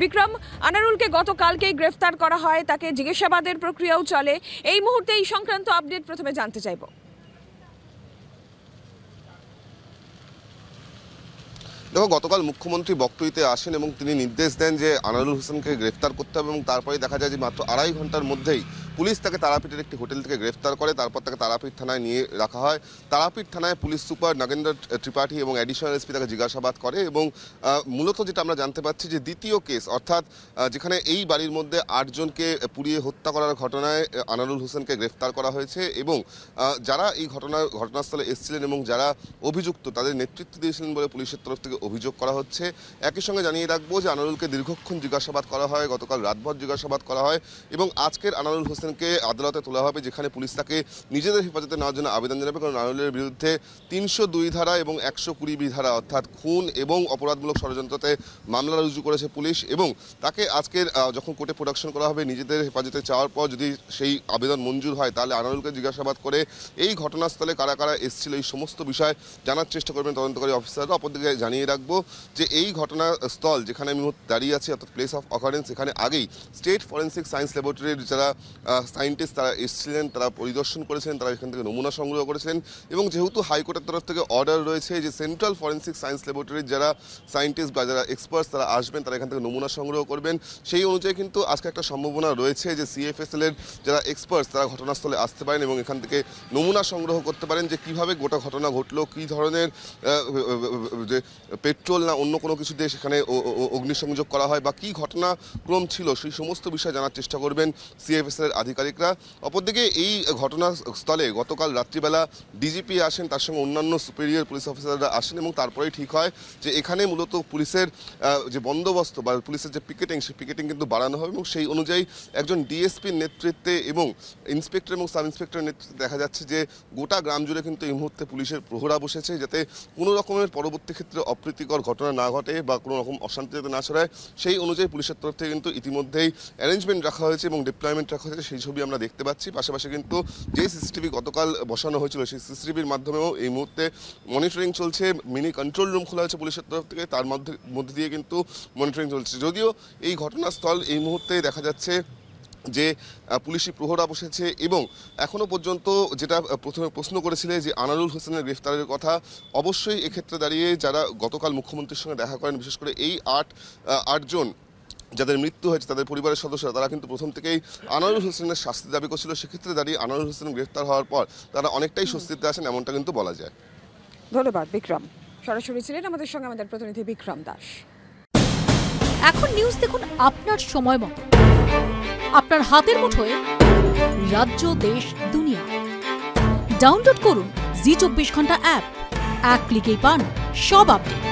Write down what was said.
বিক্রম, আনারুলকে গতকালকেই গ্রেফতার করা হয়। তাকে জিজ্ঞাসাবাদের প্রক্রিয়াও চলে। এই মুহূর্তে এই সংক্রান্ত আপডেট প্রথমে জানতে চাইব। দেখো, গতকাল মুখ্যমন্ত্রী বক্তৃতে আসেন এবং তিনি নির্দেশ দেন যে আনারুল হোসেনকে গ্রেফতার করতে হবে এবং তারপরে দেখা যায় যে মাত্র আড়াই ঘণ্টার মধ্যেই পুলিশ তাকে তারাপীঠের একটি হোটেল থেকে গ্রেফতার করে, তারপর তাকে তারাপীঠ থানায় নিয়ে রাখা হয়। তারাপীঠ থানায় পুলিশ সুপার নাগেন্দ্র ত্রিপাঠী এবং অ্যাডিশনাল এসপি তাকে জিজ্ঞাসাবাদ করে এবং মূলত যেটা আমরা জানতে পারছি যে দ্বিতীয় কেস অর্থাৎ যেখানে এই বাড়ির মধ্যে আটজনকে পুড়িয়ে হত্যা করার ঘটনায় আনারুল হোসেনকে গ্রেফতার করা হয়েছে এবং যারা এই ঘটনা, ঘটনাস্থলে এসেছিলেন এবং যারা অভিযুক্ত, তাদের নেতৃত্ব দিয়েছিলেন বলে পুলিশের তরফ থেকে অভিযোগ করা হচ্ছে। একই সঙ্গে জানিয়ে রাখব যে আনারুলকে দীর্ঘক্ষণ জিজ্ঞাসাবাদ করা হয়, গতকাল রাতভর জিজ্ঞাসাবাদ করা হয় এবং আজকের আনারুল হোসেনকে আদালতে তোলা হবে, যেখানে পুলিশ তাকে নিজেদের হেফাজতে নেওয়ার জন্য আবেদন জানাবে। কারণ আনারুলের বিরুদ্ধে তিনশো দুই ধারা এবং একশো কুড়ি বি ধারা, অর্থাৎ খুন এবং অপরাধমূলক ষড়যন্ত্রতে মামলা রুজু করেছে পুলিশ এবং তাকে আজকের যখন কোর্টে প্রোডাকশন করা হবে, নিজেদের হেফাজতে চাওয়ার পর যদি সেই আবেদন মঞ্জুর হয়, তাহলে আনারুলকে জিজ্ঞাসাবাদ করে এই ঘটনাস্থলে কারা কারা এসেছিল, এই সমস্ত বিষয় জানার চেষ্টা করবেন তদন্তকারী অফিসাররা। অপরদিকে জানিয়ে রাখব যে এই ঘটনাস্থল যেখানে আমি দাঁড়িয়ে আছি, অর্থাৎ প্লেস অফ অকারেন্স এখানে আগেই স্টেট ফরেন্সিক সায়েন্স ল্যাবরেটরির যারা সায়েন্টিস্ট তারা এসেছিলেন, তারা পরিদর্শন করেছেন তারা এখান থেকে নমুনা সংগ্রহ করেছেন এবং যেহেতু হাইকোর্টের তরফ থেকে অর্ডার রয়েছে যে সেন্ট্রাল ফরেন্সিক সায়েন্স ল্যাবরেটরির যারা সায়েন্টিস্ট বা যারা এক্সপার্টস তারা আসবেন, তারা এখান থেকে নমুনা সংগ্রহ করবেন। সেই অনুযায়ী কিন্তু আজকে একটা সম্ভাবনা রয়েছে যে সিএফএসএল এর যারা এক্সপার্টস তারা ঘটনাস্থলে আসতে পারেন এবং এখান থেকে নমুনা সংগ্রহ করতে পারেন যে কীভাবে গোটা ঘটনা ঘটলো, কী ধরনের যে পেট্রোল না অন্য কোনো কিছু দিয়ে সেখানে অগ্নিসংযোগ করা হয় বা কী ঘটনাক্রম ছিল, সেই সমস্ত বিষয় জানার চেষ্টা করবেন সিএফএস এর আধিকারিকরা। অপরদিকে এই ঘটনাস্থলে গতকাল রাত্রিবেলা ডিজিপি আসেন, তার সঙ্গে অন্যান্য সুপেরিয়র পুলিশ অফিসাররা আসেন এবং তারপরেই ঠিক হয় যে এখানে মূলত পুলিশের যে বন্দোবস্ত বা পুলিশের যে পিকেটিং, সেই পিকেটিং কিন্তু বাড়ানো হবে এবং সেই অনুযায়ী একজন ডিএসপির নেতৃত্বে এবং ইন্সপেক্টর এবং সাব ইন্সপেক্টরের নেতৃত্বে দেখা যাচ্ছে যে গোটা গ্রাম জুড়ে কিন্তু এই মুহূর্তে পুলিশের প্রহরা বসেছে যাতে কোনো রকমের পরবর্তী ক্ষেত্রে অপ্রীতিকর ঘটনা না ঘটে বা কোনো রকম অশান্তি যাতে না ছড়ায়। সেই অনুযায়ী পুলিশের তরফ থেকে কিন্তু ইতিমধ্যেই অ্যারেঞ্জমেন্ট রাখা হয়েছে এবং ডিপ্লয়মেন্ট রাখা হয়েছে। সেই ছবি আমরা দেখতে পাচ্ছি। পাশাপাশি কিন্তু যে সিসিটিভি গতকাল বসানো হয়েছিল, সেই সিসিটিভির মাধ্যমেও এই মুহূর্তে মনিটরিং চলছে। মিনি কন্ট্রোল রুম খোলা হয়েছে পুলিশের তরফ থেকে, তার মধ্যে মধ্যে দিয়ে কিন্তু মনিটরিং চলছে। যদিও এই ঘটনাস্থল এই মুহূর্তে দেখা যাচ্ছে যে পুলিশি প্রহরা বসেছে এবং এখনও পর্যন্ত যেটা প্রথমে প্রশ্ন করেছিলে যে, আনারুল হোসেনের গ্রেফতারের কথা, অবশ্যই এক্ষেত্রে দাঁড়িয়ে যারা গতকাল মুখ্যমন্ত্রীর সঙ্গে দেখা করেন, বিশেষ করে এই আট আটজন যাদের মৃত্যু হয়েছে তাদের পরিবারের সদস্যরা তারা কিন্তু প্রথম থেকেই আনারুল হোসেনের শাস্তি দাবি করছিল। সেক্ষেত্রে দাঁড়িয়ে আনারুল হোসেন গ্রেফতার হওয়ার পর তারা অনেকটাই স্বস্তিতে আছেন এমনটা কিন্তু বলা যায়। ধন্যবাদ বিক্রম। সরাসরি ছিলেন আমাদের সঙ্গে আমাদের প্রতিনিধি বিক্রম দাস। এখন নিউজ দেখুন আপনার সময় মতো। আপনার হাতের মুঠোয় রাজ্য দেশ দুনিয়া। ডাউনলোড করুন জি চব্বিশ ঘণ্টা অ্যাপ এক ক্লিকেই পান সব আপডেট